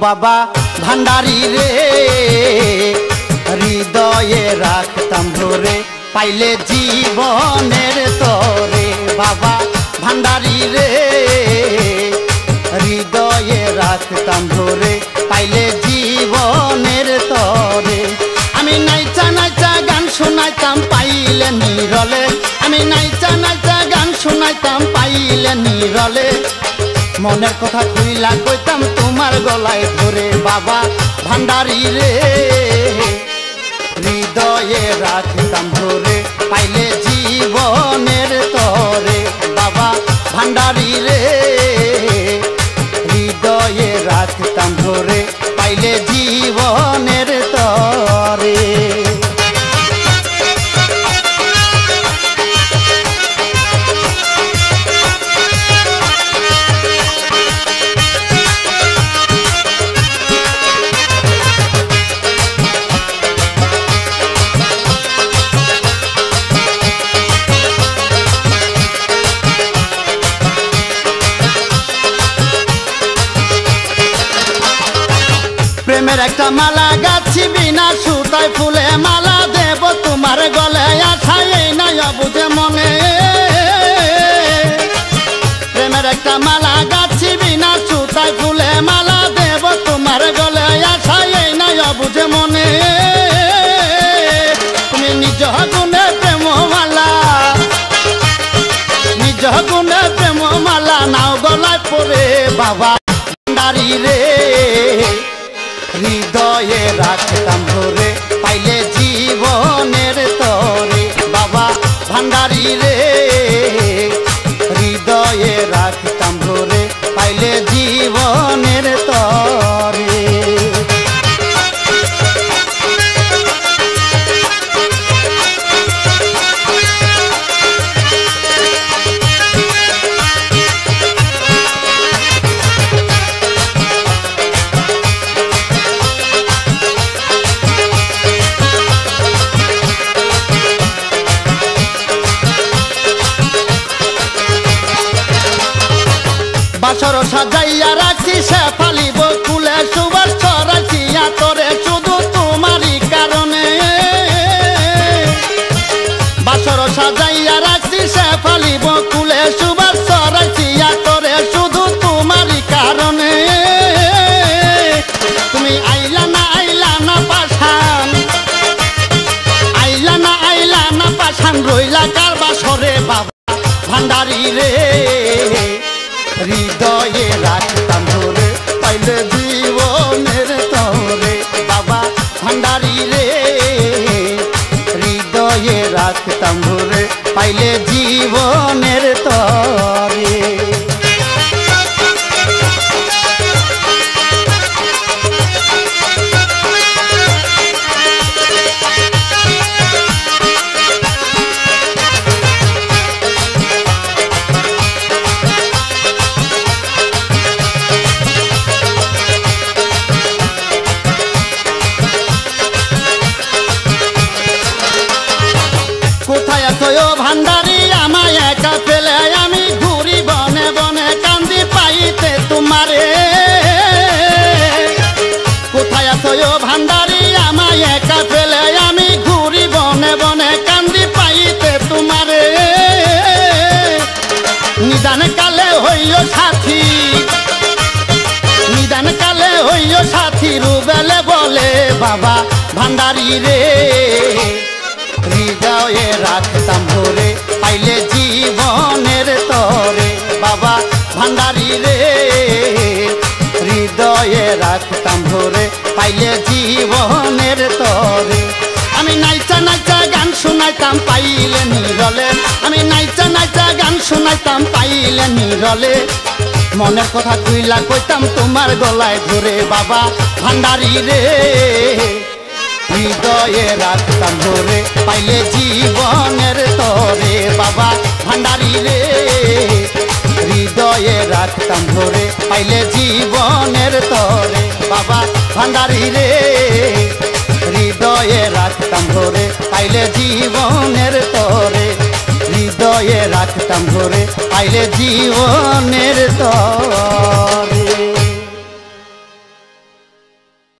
বাবা ভান্ডারি রে। হৃদয়ে রাখতাম ধরে, পাইলে জীবনের তরে। বাবা ভান্ডারি রে। হৃদয়ে রাখতাম ধরে, পাইলে জীবনের তরে। আমি নাইচা নাইচা গান শোনাইতাম, পাইলে নিরলে। আমি নাইচা নাইচা গান শোনাইতাম, পাইলে নিরলে। মনের কথা খুইলা কইতাম তোমার গলায় ধরে বাবা ভান্ডারি রে। হৃদয়ে রাখতাম ধরে প্রেমের একটা মালা গাছি বিনা সুতায় ফুলে মালা দেব তোমার গলে এই নাই অবুঝে মনে। প্রেমের একটা মালা গাছি বিনা সুতায় ফুলে মালা দেব তোমার গলে এই নাই অবুঝে মনে। তুমি নিজ গুণে প্রেম মালা, নিজ গুণে প্রেম মালা, নাও গলায় পরে বাবা হৃদয়ে রাখতাম ধরে পাইলে জীবনের তরে। বাবা ভান্ডারি রে হৃদয়ে রাখতাম ধরে পাইলে জীবনের সাজাইয়া রাখছি সে ফালিব কুলে সুবাস ছড়াইয়া তোরে শুধু তোমারই কারণে। বাসর সাজাইয়া রাখছি সে ফালিব কুলে সুবাস ছড়াইয়া তোরে শুধু তোমারই কারণে। তুমি আইলা না আইলা না পাশান আইলা না আইলা না পাশান রইলা কার বাসরে বাবা, ভান্ডারি রে। হৃদয়ে রাখতাম ধরে, পাইলে জীবনের তরে। বাবা, ভান্ডারি রে, হৃদয়ে রাখতাম ধরে, পাইলে জীবনের তরে। সাথী বলে, বাবা, ভান্ডারি রে। হৃদয়ে রাখতাম ধরে, পাইলে জীবনের তরে। বাবা, ভান্ডারি রে। হৃদয়ে রাখতাম ধরে, পাইলে জীবনের তরে। আমি নাইচা নাইচা গান শোনাইতাম, পাইলে নিরলে। আমি নাইচা নাইচা গান শোনাইতাম, পাইলে নিরলে। মনের কথা কইলা কইতাম তোমার গলায় ধরে বাবা, ভান্ডারি রে। হৃদয়ে রাখতাম ধরে, পাইলে জীবনের তরে বাবা, ভান্ডারি রে। হৃদয়ে রাখতাম ধরে, পাইলে জীবনের তরে বাবা, ভান্ডারি রে। হৃদয়ে রাখতাম ধরে, পাইলে জীবনের তরে। হৃদয়ে রাখতাম ধরে পাইলে জীবনের তরে